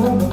I'm